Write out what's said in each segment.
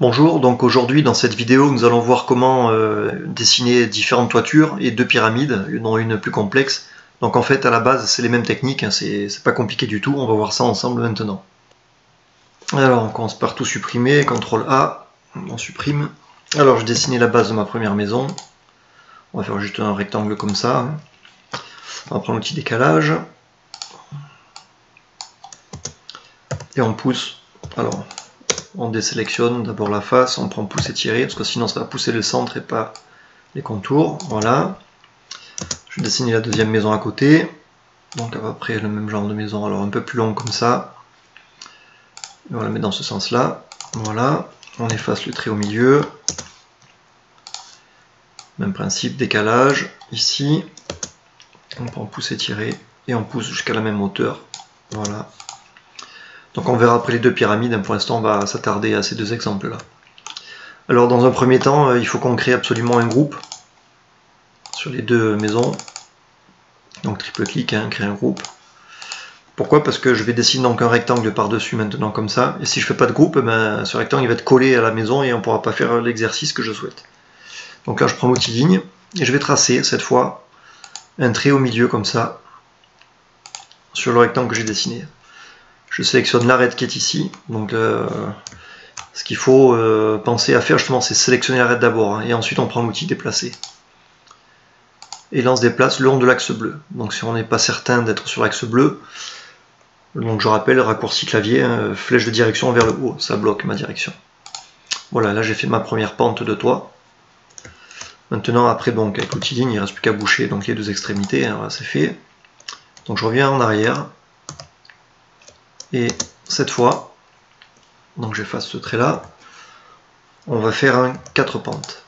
Bonjour, donc aujourd'hui dans cette vidéo nous allons voir comment euh, dessiner différentes toitures et deux pyramides, dont une plus complexe. Donc en fait à la base c'est les mêmes techniques, hein, c'est pas compliqué du tout, on va voir ça ensemble maintenant. Alors on commence par tout supprimer, CTRL A, on supprime. Alors je dessiner la base de ma première maison, on va faire juste un rectangle comme ça. On va prendre l'outil décalage. Et on pousse. Alors, on désélectionne d'abord la face, on prend pouce et tirer, parce que sinon ça va pousser le centre et pas les contours. Voilà. Je vais dessiner la deuxième maison à côté. Donc à peu près le même genre de maison, alors un peu plus long comme ça. on la met dans ce sens-là. Voilà. On efface le trait au milieu. Même principe, décalage. Ici, on prend pouce et tirer et on pousse jusqu'à la même hauteur. Voilà. Donc on verra après les deux pyramides, pour l'instant on va s'attarder à ces deux exemples là. Alors dans un premier temps, euh, il faut qu'on crée absolument un groupe sur les deux maisons. Donc triple clic, hein, créer un groupe. Pourquoi? Parce que je vais dessiner un rectangle par-dessus maintenant comme ça. Et si je fais pas de groupe, ben, ce rectangle va être collé à la maison et on ne pourra pas faire l'exercice que je souhaite. Donc là je prends l'outil ligne et je vais tracer cette fois un trait au milieu comme ça sur le rectangle que j'ai dessiné. Je sélectionne l'arête qui est ici. Donc euh, ce qu'il faut euh, penser à faire justement c'est sélectionner l'arête d'abord hein, et ensuite on prend l'outil déplacer. Et là on se déplace le long de l'axe bleu. Donc si on n'est pas certain d'être sur l'axe bleu, donc je rappelle raccourci clavier, hein, flèche de direction vers le haut, ça bloque ma direction. Voilà, là j'ai fait ma première pente de toit. Maintenant, après, donc, avec l'outil ligne, il ne reste plus qu'à boucher donc, les deux extrémités. Hein, c'est fait. Donc je reviens en arrière. Et cette fois, donc j'efface ce trait là, on va faire un 4 pentes.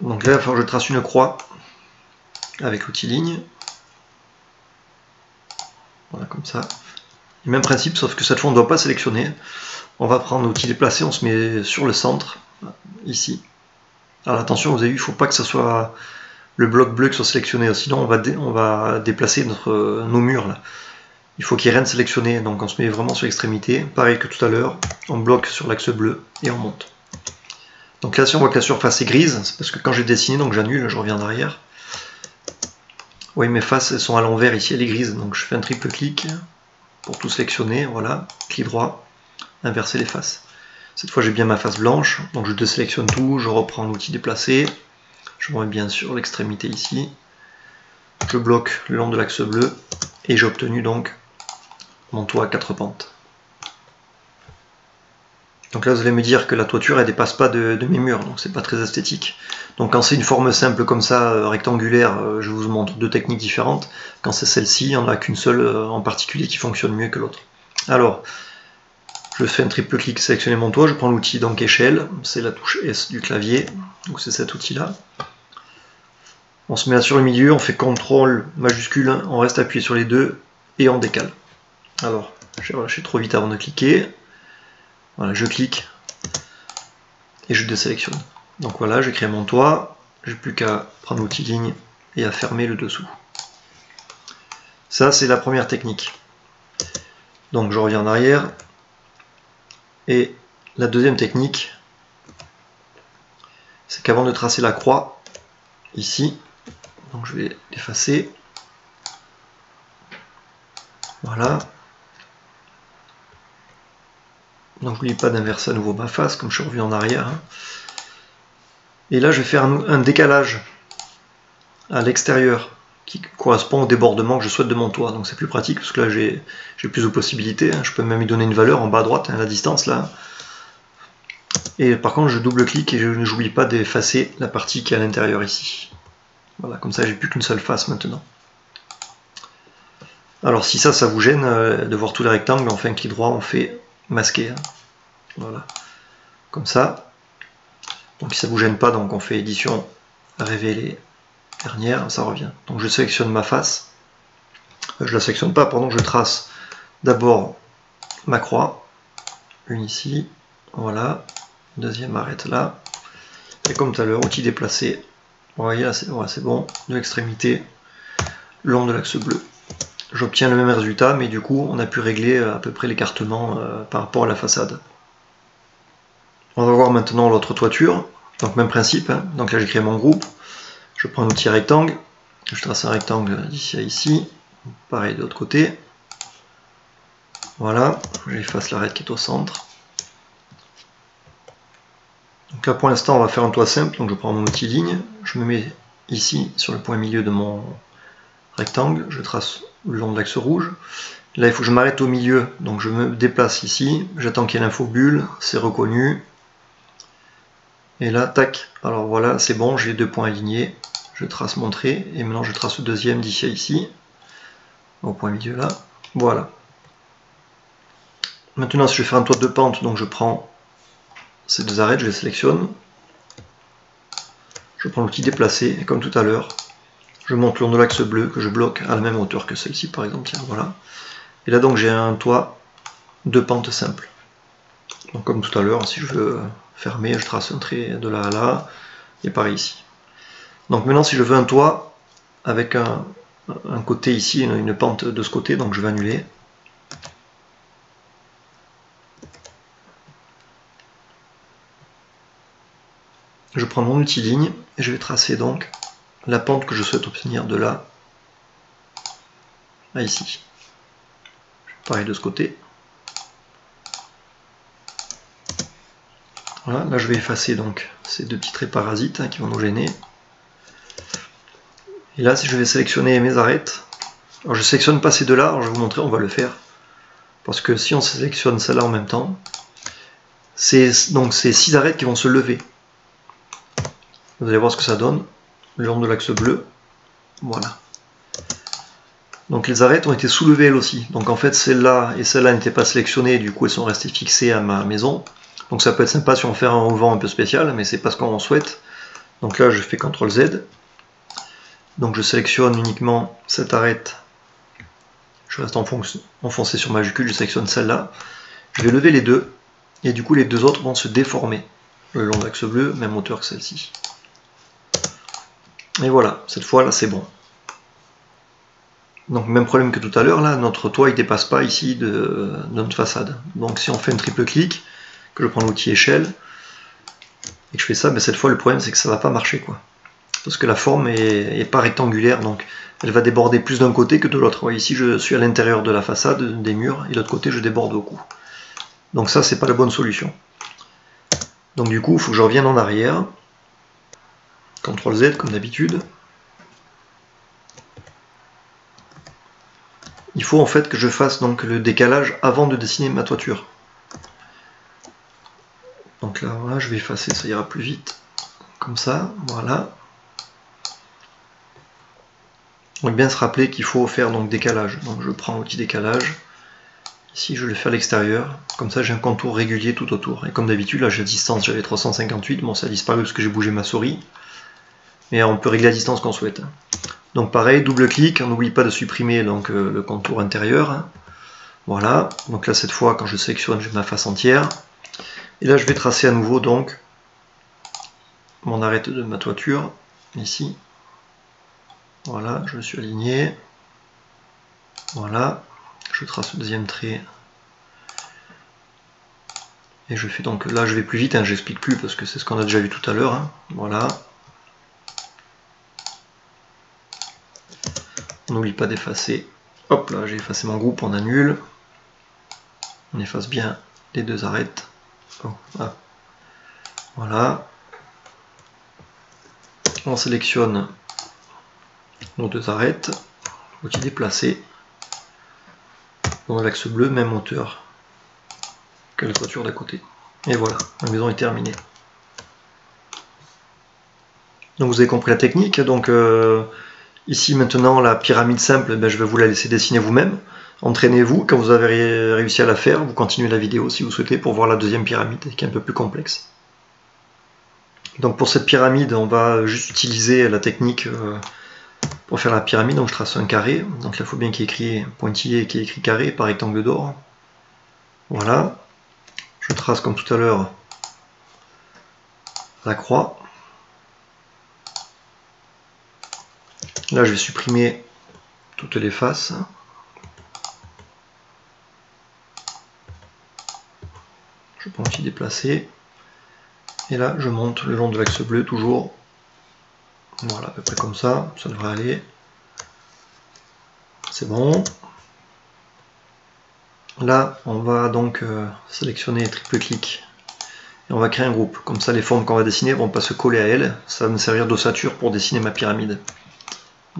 Donc là, il va falloir que je trace une croix avec l'outil ligne. Voilà, comme ça. Même principe, sauf que cette fois, on ne doit pas sélectionner. On va prendre l'outil déplacé, on se met sur le centre ici. Alors attention, vous avez vu, il ne faut pas que ce soit le bloc bleu qui soit sélectionné, sinon on va, on va déplacer notre, nos murs là. Il faut qu'il de sélectionné, donc on se met vraiment sur l'extrémité, pareil que tout à l'heure, on bloque sur l'axe bleu et on monte. Donc là si on voit que la surface est grise, c'est parce que quand j'ai dessiné, donc j'annule, je reviens en arrière. Oui mes faces elles sont à l'envers. Ici, elle est grise, donc je fais un triple clic pour tout sélectionner, voilà, clic droit, inverser les faces. Cette fois j'ai bien ma face blanche, donc je désélectionne tout, je reprends l'outil déplacé, je remets bien sur l'extrémité ici, je bloque le long de l'axe bleu, et j'ai obtenu donc mon toit à quatre pentes. Donc là vous allez me dire que la toiture elle dépasse pas de, mes murs, donc c'est pas très esthétique. Donc quand c'est une forme simple comme ça, euh, rectangulaire, euh, je vous montre deux techniques différentes. Quand c'est celle-ci, il n'y en a qu'une seule euh, en particulier qui fonctionne mieux que l'autre. Alors, je fais un triple clic, sélectionner mon toit, je prends l'outil donc échelle, c'est la touche S du clavier, donc c'est cet outil-là. On se met sur le milieu, on fait CTRL majuscule, on reste appuyé sur les deux et on décale. Alors, je suis trop vite avant de cliquer. Voilà, je clique et je désélectionne. Donc voilà, j'ai créé mon toit, j'ai plus qu'à prendre l'outil ligne et à fermer le dessous. Ça, c'est la première technique. Donc je reviens en arrière, et la deuxième technique, c'est qu'avant de tracer la croix, ici, donc je vais l'effacer. Voilà. Donc n'oublie pas d'inverser à nouveau ma face, comme je suis revenu en arrière. Hein. Et là, je vais faire un, décalage à l'extérieur qui correspond au débordement que je souhaite de mon toit. Donc c'est plus pratique parce que là j'ai plus de possibilités. Hein. Je peux même y donner une valeur en bas à droite, à hein, la distance là. Et par contre je double-clique et je n'oublie pas d'effacer la partie qui est à l'intérieur ici. Voilà, comme ça j'ai plus qu'une seule face maintenant. Alors si ça, ça vous gêne euh, de voir tous les rectangles, on fait un clic droit, on fait masquer. Hein. Voilà, comme ça. Donc si ça vous gêne pas, donc on fait édition révéler dernière, ça revient. Donc je sélectionne ma face. Euh, je la sélectionne pas, pardon, je trace d'abord ma croix. Une ici, voilà. Deuxième arrête là. Et comme tout à l'heure, outil déplacé. Vous voyez c'est bon. De l'extrémité, long de l'axe bleu. j'obtiens le même résultat, mais du coup, on a pu régler à peu près l'écartement par rapport à la façade. On va voir maintenant l'autre toiture. Donc même principe, hein. donc là j'ai créé mon groupe, je prends un rectangle, je trace un rectangle d'ici à ici, pareil de l'autre côté, voilà, j'efface l'arête qui est au centre. Donc là pour l'instant on va faire un toit simple, donc je prends mon outil ligne, je me mets ici sur le point milieu de mon rectangle, je trace le long de l'axe rouge. Là il faut que je m'arrête au milieu, donc je me déplace ici, j'attends qu'il y ait l'info bulle, c'est reconnu, et là, tac, alors voilà, c'est bon, j'ai deux points alignés. Je trace mon trait, et maintenant je trace le deuxième d'ici à ici, au point milieu là. Voilà. Maintenant, si je fais un toit de pente, donc je prends ces deux arêtes, je les sélectionne. Je prends l'outil déplacer, et comme tout à l'heure, je monte le long de l'axe bleu que je bloque à la même hauteur que celle-ci, par exemple. Tiens, voilà. Et là, donc, j'ai un toit de pente simple. Donc, comme tout à l'heure, si je veux fermé, je trace un trait de là à là, et pareil ici. Donc maintenant si je veux un toit avec un, côté ici, une, pente de ce côté, donc je vais annuler. Je prends mon outil ligne et je vais tracer donc la pente que je souhaite obtenir de là à ici. Pareil de ce côté. Voilà, là je vais effacer donc ces deux petits traits parasites hein, qui vont nous gêner. Et là, si je vais sélectionner mes arêtes, alors je sélectionne pas ces deux-là, je vais vous montrer, on va le faire. Parce que si on sélectionne celle-là en même temps, c'est donc ces six arêtes qui vont se lever. Vous allez voir ce que ça donne, le long de l'axe bleu. Voilà. Donc les arêtes ont été soulevées elles aussi. Donc en fait celle-là et celle-là n'étaient pas sélectionnées, du coup elles sont restées fixées à ma maison. Donc ça peut être sympa si on fait un vent un peu spécial, mais c'est pas ce qu'on souhaite. Donc là je fais CTRL Z. Donc je sélectionne uniquement cette arête. Je reste enfoncé sur majuscule, je sélectionne celle-là. Je vais lever les deux, et du coup les deux autres vont se déformer le long de l'axe bleu, même hauteur que celle-ci. Et voilà, cette fois là c'est bon. Donc même problème que tout à l'heure, là, notre toit il dépasse pas ici de notre façade. Donc si on fait un triple clic, que je prends l'outil échelle et que je fais ça, mais cette fois le problème c'est que ça va pas marcher quoi. Parce que la forme est, pas rectangulaire, donc elle va déborder plus d'un côté que de l'autre. Ici je suis à l'intérieur de la façade, des murs, et de l'autre côté je déborde beaucoup. Donc ça c'est pas la bonne solution. Donc du coup il faut que je revienne en arrière. CTRL Z comme d'habitude. Il faut en fait que je fasse donc le décalage avant de dessiner ma toiture. Donc là, je vais effacer, ça ira plus vite. Comme ça, voilà. On va bien se rappeler qu'il faut faire donc décalage. Donc je prends l'outil décalage. Ici, je le fais à l'extérieur. Comme ça, j'ai un contour régulier tout autour. Et comme d'habitude, là, j'ai la distance, j'avais 358. Bon, ça a disparu parce que j'ai bougé ma souris. On peut régler la distance qu'on souhaite. Donc pareil, double clic. On n'oublie pas de supprimer donc, euh, le contour intérieur. Voilà. Donc là, cette fois, quand je sélectionne, j'ai ma face entière. Et là, je vais tracer à nouveau donc mon arête de ma toiture, ici. Voilà, je me suis aligné. Voilà, je trace le deuxième trait. Et je fais donc, là je vais plus vite, hein, j'explique plus parce que c'est ce qu'on a déjà vu tout à l'heure. Hein. Voilà. N'oublie pas d'effacer. Hop là, j'ai effacé mon groupe, on annule. On efface bien les deux arêtes. Ah. Voilà. On sélectionne nos deux arêtes, outil déplacé. Dans l'axe bleu, même hauteur que la toiture d'à côté. Et voilà, la maison est terminée. Donc vous avez compris la technique. Donc euh, ici maintenant la pyramide simple, ben, je vais vous la laisser dessiner vous-même. Entraînez-vous, quand vous avez réussi à la faire, vous continuez la vidéo si vous souhaitez pour voir la deuxième pyramide qui est un peu plus complexe. Donc pour cette pyramide, on va juste utiliser la technique euh, pour faire la pyramide. Donc je trace un carré, donc là il faut bien qu'il y ait écrit pointillé et qu'il y ait écrit carré par rectangle d'or. Voilà. Je trace comme tout à l'heure la croix. Là, je vais supprimer toutes les faces. Je peux aussi déplacer. Et là, je monte le long de l'axe bleu, toujours. Voilà, à peu près comme ça, ça devrait aller. C'est bon. Là, on va donc euh, sélectionner triple-clic et on va créer un groupe. Comme ça, les formes qu'on va dessiner vont pas se coller à elles. Ça va me servir d'ossature pour dessiner ma pyramide.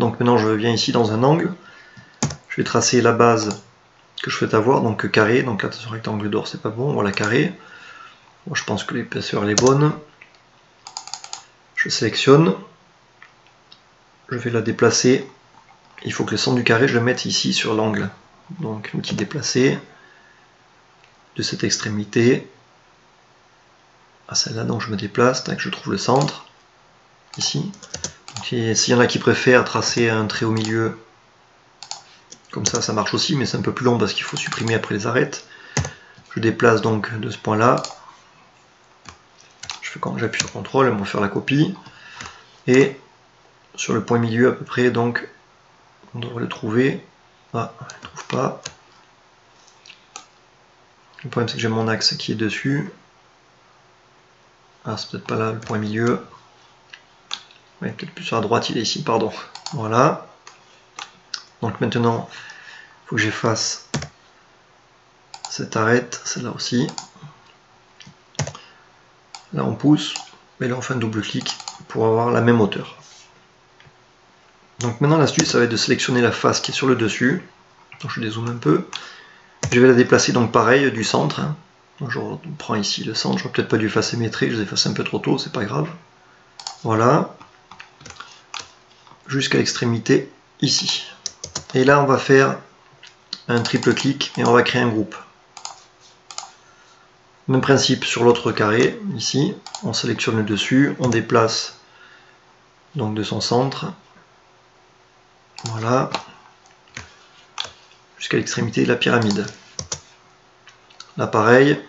Donc maintenant je viens ici dans un angle, je vais tracer la base que je souhaite avoir, donc carré, donc là ce rectangle d'or c'est pas bon, voilà carré. je pense que l'épaisseur est bonne. Je sélectionne, je vais la déplacer. Il faut que le centre du carré je le mette ici sur l'angle. Donc l'outil déplacer de cette extrémité à celle-là, donc je me déplace, je trouve le centre ici. S'il y en a qui préfèrent tracer un trait au milieu, comme ça, ça marche aussi, mais c'est un peu plus long parce qu'il faut supprimer après les arêtes. Je déplace donc de ce point-là. Je fais quand j'appuie sur CTRL, elle va faire la copie. Et sur le point milieu à peu près, donc on devrait le trouver. Ah, je ne trouve pas. Le problème c'est que j'ai mon axe qui est dessus. Ah, c'est peut-être pas là le point milieu. Peut-être plus la droite, il est ici, pardon. Voilà. Donc maintenant, il faut que j'efface cette arête, celle-là aussi. Là on pousse, mais là on fait un double clic pour avoir la même hauteur. Donc maintenant l'astuce ça va être de sélectionner la face qui est sur le dessus. Donc je dézoome un peu. Je vais la déplacer donc pareil du centre. Hein. je prends ici le centre, je n'aurais peut-être pas dû effacer mes je les efface un peu trop tôt, c'est pas grave. Voilà. Jusqu'à l'extrémité ici. Et là, on va faire un triple clic et on va créer un groupe. Même principe sur l'autre carré, ici, on sélectionne le dessus, on déplace donc de son centre, voilà, jusqu'à l'extrémité de la pyramide. Là pareil,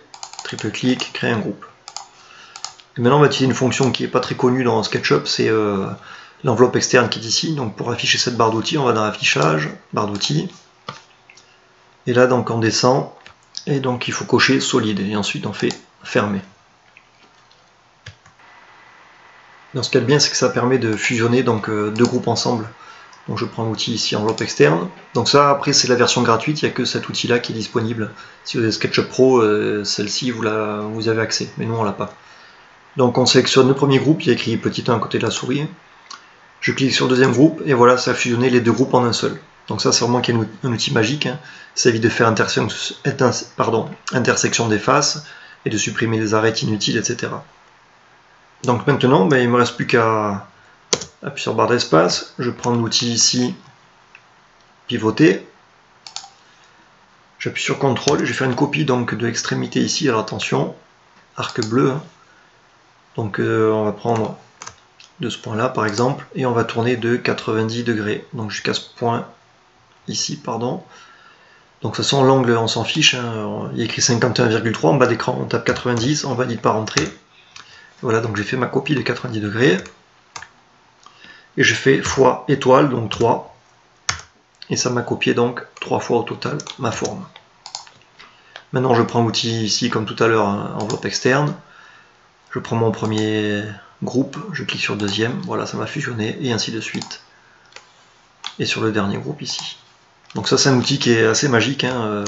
triple clic, créer un groupe. Et maintenant on va utiliser une fonction qui n'est pas très connue dans SketchUp, c'est euh, l'enveloppe externe qui est ici. Donc pour afficher cette barre d'outils, on va dans affichage, barre d'outils. Et là donc on descend et donc il faut cocher solide et ensuite on fait fermer. Ce cas de bien, c'est que ça permet de fusionner donc euh, deux groupes ensemble. Donc je prends l'outil ici enveloppe externe. Donc ça après c'est la version gratuite, il n'y a que cet outil là qui est disponible. Si vous avez SketchUp Pro, euh, celle-ci vous, avez accès, mais nous on l'a pas. Donc on sélectionne le premier groupe, il y a écrit petit 1 à côté de la souris. Je clique sur deuxième groupe et voilà, ça a fusionné les deux groupes en un seul. Donc ça c'est vraiment un outil magique, hein. ça évite de faire intersection, des faces et de supprimer les arêtes inutiles, etc. Donc maintenant, ben, il ne me reste plus qu'à appuyer sur barre d'espace, je prends l'outil ici, pivoter, j'appuie sur CTRL, je vais faire une copie donc de l'extrémité ici, alors attention, arc bleu, hein. donc euh, on va prendre de ce point là par exemple et on va tourner de 90 degrés donc jusqu'à ce point ici pardon. Donc de toute façon l'angle on s'en fiche hein. il y écrit 51,3 en bas d'écran on tape 90 on valide par entrée. Voilà donc j'ai fait ma copie de 90 degrés. Et je fais fois étoile donc 3 et ça m'a copié donc 3 fois au total ma forme. Maintenant je prends l'outil ici comme tout à l'heure hein, enveloppe externe. Je prends mon premier groupe, je clique sur deuxième, voilà ça m'a fusionné et ainsi de suite. Et sur le dernier groupe ici. Donc ça c'est un outil qui est assez magique, hein, euh,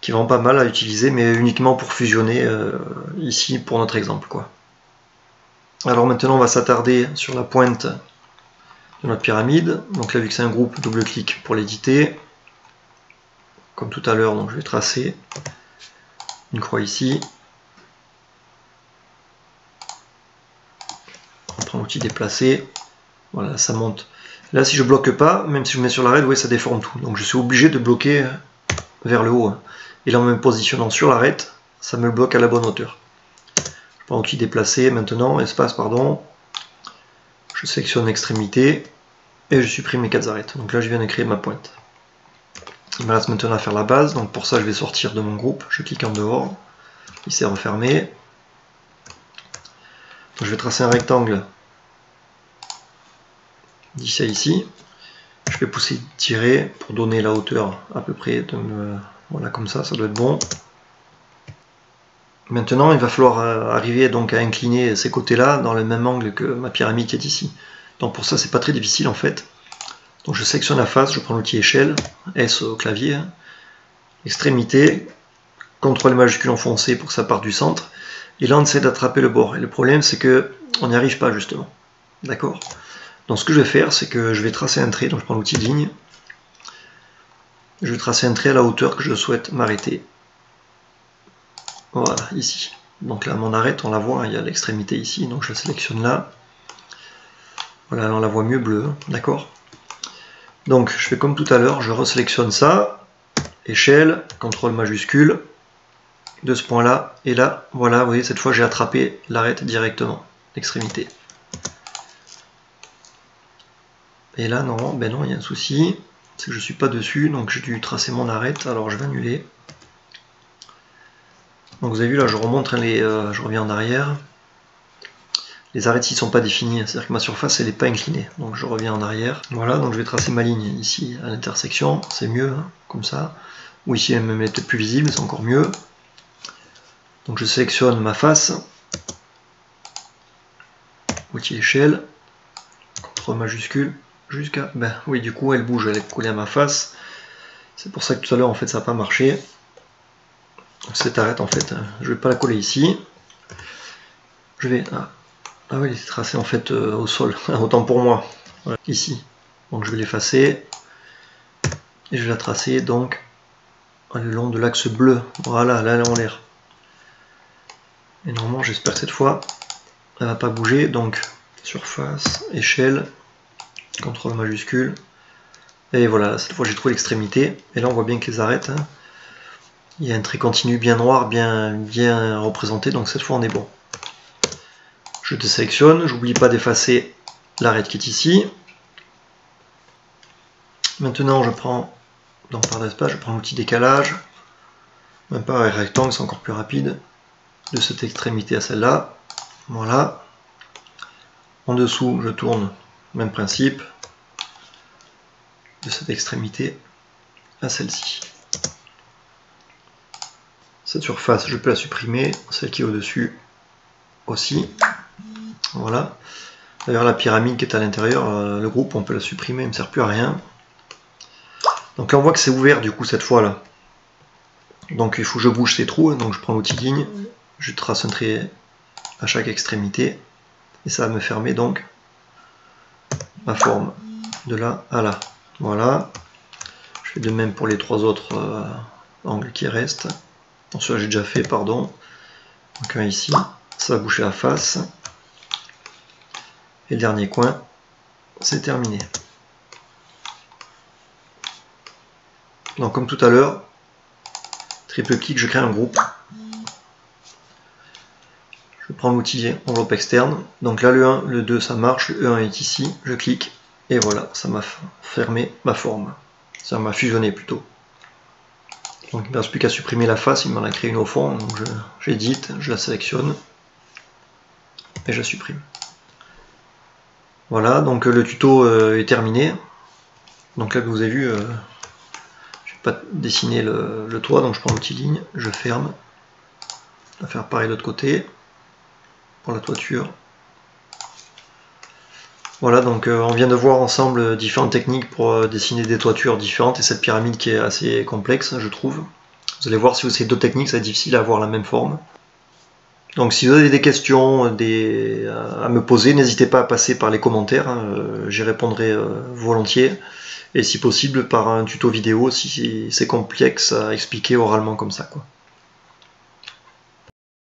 qui est pas mal à utiliser, mais uniquement pour fusionner euh, ici pour notre exemple. quoi. Alors maintenant on va s'attarder sur la pointe de notre pyramide. Donc là vu que c'est un groupe, double clic pour l'éditer. Comme tout à l'heure, donc je vais tracer une croix ici, outil déplacer. Voilà, ça monte. Là, si je bloque pas, même si je mets sur l'arête, vous voyez, ça déforme tout. Donc je suis obligé de bloquer vers le haut. Hein. Et là, en me positionnant sur l'arête, ça me bloque à la bonne hauteur. Je prends outil déplacer maintenant, espace, pardon. Je sélectionne l'extrémité et je supprime mes quatre arêtes. Donc là, je viens de créer ma pointe. Il me reste maintenant à faire la base. Donc pour ça, je vais sortir de mon groupe. Je clique en dehors. Il s'est refermé. Je vais tracer un rectangle d'ici à ici. Je vais pousser tirer pour donner la hauteur à peu près de me... Voilà, comme ça, ça doit être bon. Maintenant, il va falloir euh, arriver donc à incliner ces côtés-là dans le même angle que ma pyramide qui est ici. Donc pour ça, c'est pas très difficile en fait. Donc je sélectionne la face, je prends l'outil échelle, S au clavier, extrémité, contrôle majuscule enfoncé pour que ça parte du centre. Et là, on essaie d'attraper le bord. Et le problème, c'est que on n'y arrive pas justement. D'accord? Donc ce que je vais faire, c'est que je vais tracer un trait. Donc je prends l'outil ligne. Je vais tracer un trait à la hauteur que je souhaite m'arrêter. Voilà, ici. Donc là, mon arrête, on la voit, il y a l'extrémité ici, donc je la sélectionne là. Voilà, on la voit mieux bleue, hein, d'accord Donc je fais comme tout à l'heure, je resélectionne ça, échelle, contrôle majuscule, de ce point là, et là, voilà, vous voyez, cette fois j'ai attrapé l'arête directement, l'extrémité. Et là, non, ben non, il y a un souci, c'est que je suis pas dessus, donc j'ai dû tracer mon arête, alors je vais annuler. Donc vous avez vu là, je remonte les, euh, je reviens en arrière. Les arêtes ici sont pas définis, c'est-à-dire que ma surface elle n'est pas inclinée. Donc je reviens en arrière. Voilà, donc je vais tracer ma ligne ici à l'intersection, c'est mieux, hein, comme ça. Ou ici elle est peut-être plus visible, c'est encore mieux. Donc je sélectionne ma face, outil échelle, CTRL majuscule, jusqu'à... Ben oui, du coup elle bouge, elle est collée à ma face. C'est pour ça que tout à l'heure en fait ça n'a pas marché. Cette arête en fait, je vais pas la coller ici. Je vais... Ah, ah oui, elle est tracée en fait euh, au sol, autant pour moi, ici. Donc je vais l'effacer. Et je vais la tracer donc le long de l'axe bleu. Voilà, là elle est en l'air. Et normalement, j'espère que cette fois, elle va pas bouger. Donc, surface, échelle, contrôle majuscule. Et voilà, cette fois j'ai trouvé l'extrémité. Et là, on voit bien que les arêtes, hein, il y a un trait continu bien noir, bien, bien représenté. Donc cette fois, on est bon. Je désélectionne. J'oublie pas d'effacer l'arête qui est ici. Maintenant, je prends, dans par d'espace, je prends l'outil décalage. Même pas rectangle, c'est encore plus rapide de cette extrémité à celle-là. Voilà. En dessous, je tourne, même principe, de cette extrémité à celle-ci. Cette surface, je peux la supprimer, celle qui est au-dessus aussi. Voilà. D'ailleurs, la pyramide qui est à l'intérieur, euh, le groupe, on peut la supprimer, elle ne sert plus à rien. Donc là, on voit que c'est ouvert du coup cette fois-là. Donc il faut que je bouge ces trous, donc je prends l'outil ligne, je trace un trait à chaque extrémité et ça va me fermer donc ma forme de là à là. Voilà. Je fais de même pour les trois autres euh, angles qui restent. Bon, celui j'ai déjà fait, pardon. Donc un ici, ça va boucher la face. Et le dernier coin, c'est terminé. Donc comme tout à l'heure, triple clic, je crée un groupe je prends l'outil enveloppe externe. Donc là, le 1, le 2, ça marche. Le 1 est ici. Je clique. Et voilà, ça m'a fermé ma forme. Ça m'a fusionné plutôt. Donc il ne reste plus qu'à supprimer la face. Il m'en a créé une au fond. Donc j'édite, je, la sélectionne. Et je supprime. Voilà, donc le tuto euh, est terminé. Donc là, vous avez vu, euh, je vais pas dessiner le, le toit. Donc je prends l'outil ligne, je ferme. Je vais faire pareil de l'autre côté pour la toiture. Voilà, donc euh, on vient de voir ensemble différentes techniques pour euh, dessiner des toitures différentes et cette pyramide qui est assez complexe, je trouve. Vous allez voir si vous essayez d'autres techniques, c'est difficile à avoir la même forme. Donc si vous avez des questions à me poser, n'hésitez pas à passer par les commentaires, hein, euh, j'y répondrai volontiers. Et si possible par un tuto vidéo si c'est complexe à expliquer oralement comme ça.